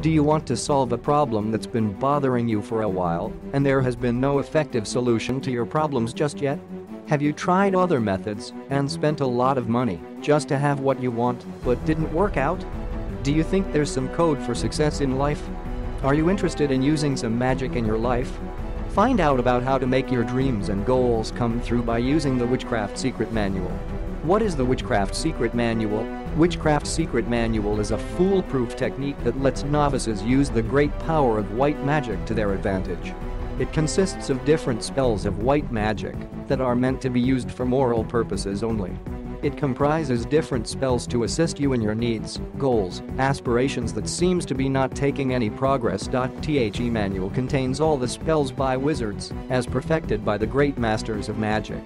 Do you want to solve a problem that's been bothering you for a while and there has been no effective solution to your problems just yet? Have you tried other methods and spent a lot of money just to have what you want but didn't work out? Do you think there's some code for success in life? Are you interested in using some magic in your life? Find out about how to make your dreams and goals come through by using the Witchcraft Secret Manual. What is the Witchcraft Secret Manual? Witchcraft Secret Manual is a foolproof technique that lets novices use the great power of white magic to their advantage. It consists of different spells of white magic that are meant to be used for moral purposes only. It comprises different spells to assist you in your needs, goals, aspirations that seems to be not taking any progress. The manual contains all the spells by wizards, as perfected by the great masters of magic.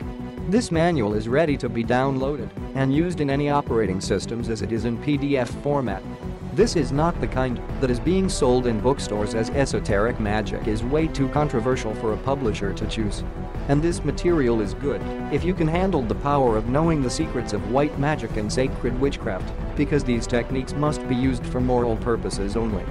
This manual is ready to be downloaded and used in any operating systems as it is in PDF format. This is not the kind that is being sold in bookstores as esoteric magic is way too controversial for a publisher to choose. And this material is good if you can handle the power of knowing the secrets of white magic and sacred witchcraft, because these techniques must be used for moral purposes only.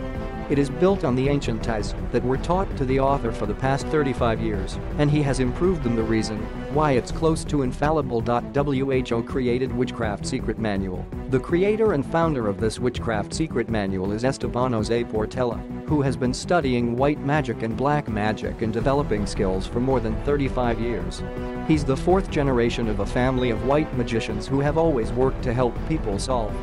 It is built on the ancient ties that were taught to the author for the past 35 years, and he has improved them the reason why it's close to infallible. WHO created Witchcraft Secret Manual. The creator and founder of this Witchcraft Secret Manual is Esteban Jose Portela, who has been studying white magic and black magic and developing skills for more than 35 years. He's the fourth generation of a family of white magicians who have always worked to help people solve